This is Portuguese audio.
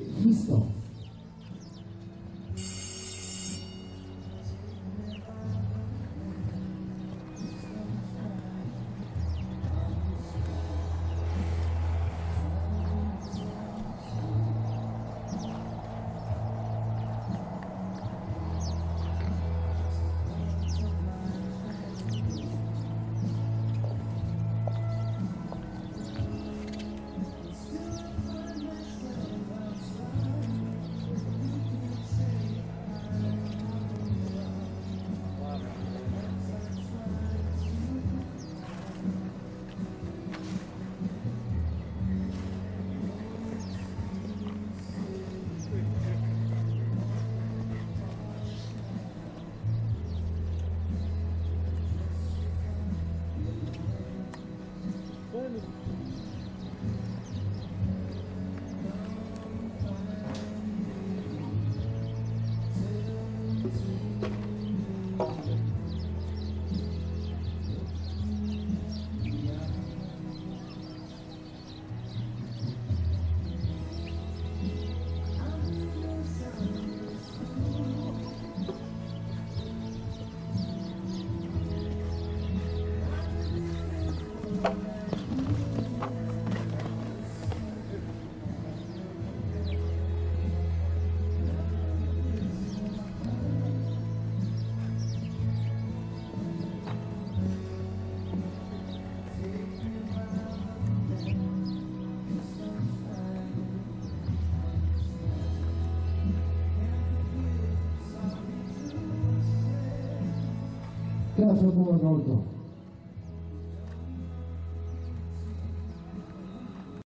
医生。Gracias por el